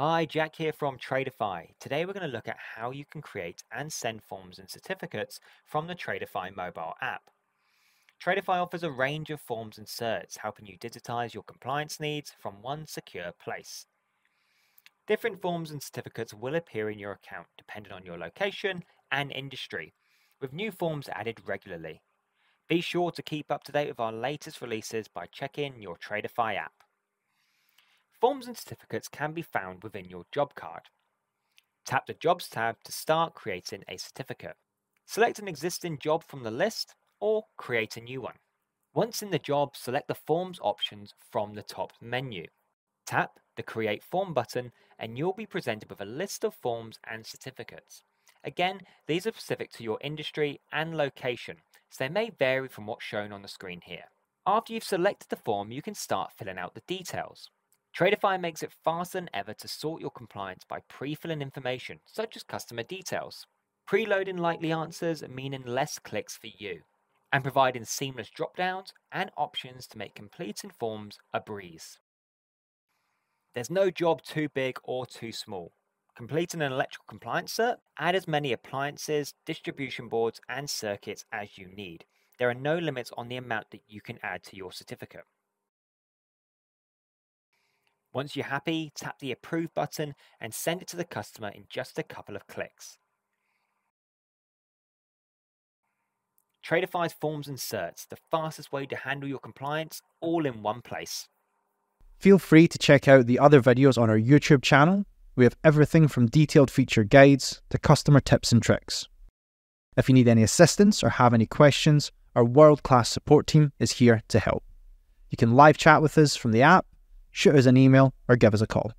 Hi, Jack here from Tradify. Today we're going to look at how you can create and send forms and certificates from the Tradify mobile app. Tradify offers a range of forms and certs, helping you digitize your compliance needs from one secure place. Different forms and certificates will appear in your account depending on your location and industry, with new forms added regularly. Be sure to keep up to date with our latest releases by checking your Tradify app. Forms and certificates can be found within your job card. Tap the Jobs tab to start creating a certificate. Select an existing job from the list or create a new one. Once in the job, select the Forms options from the top menu. Tap the Create Form button and you'll be presented with a list of forms and certificates. Again, these are specific to your industry and location, so they may vary from what's shown on the screen here. After you've selected the form, you can start filling out the details. Tradify makes it faster than ever to sort your compliance by pre-filling information, such as customer details. Preloading likely answers meaning less clicks for you, and providing seamless drop-downs and options to make completing forms a breeze. There's no job too big or too small. Completing an electrical compliance cert, add as many appliances, distribution boards, and circuits as you need. There are no limits on the amount that you can add to your certificate. Once you're happy, tap the Approve button and send it to the customer in just a couple of clicks. Tradify's forms and certs, the fastest way to handle your compliance, all in one place. Feel free to check out the other videos on our YouTube channel. We have everything from detailed feature guides to customer tips and tricks. If you need any assistance or have any questions, our world class support team is here to help. You can live chat with us from the app shoot us an email, or give us a call.